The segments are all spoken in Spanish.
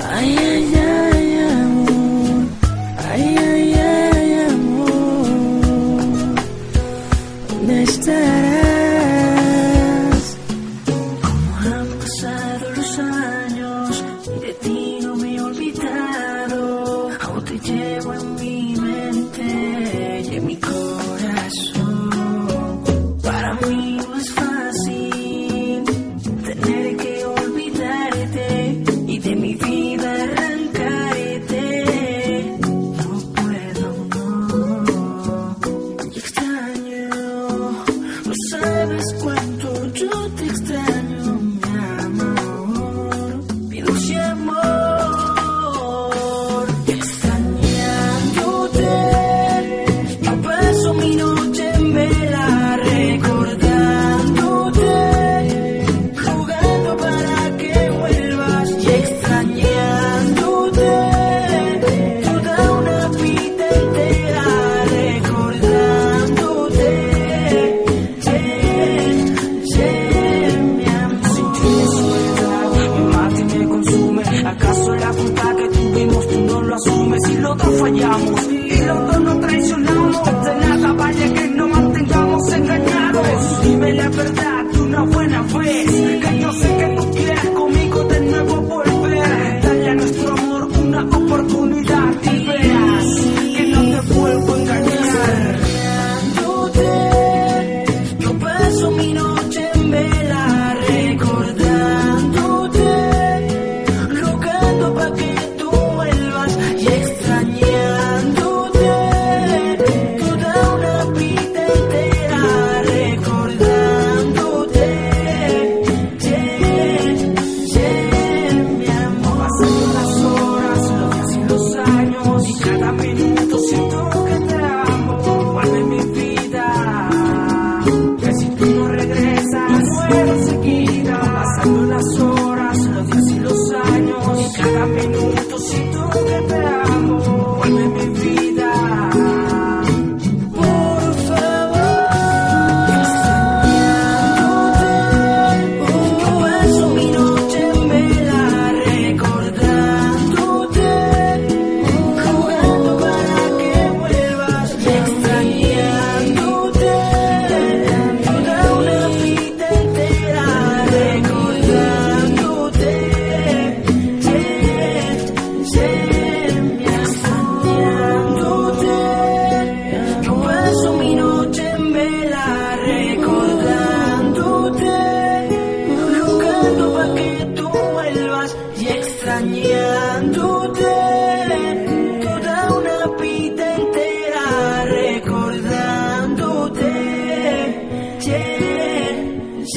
I am fallamos y los dos nos traicionamos. De nada vale que nos mantengamos engañados. Dime la verdad, una buena vez, que yo sé que tú quieres. a menudo siento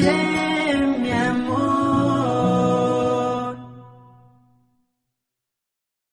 Yeah.